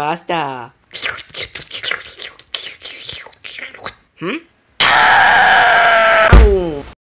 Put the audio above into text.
pasta. Hmm?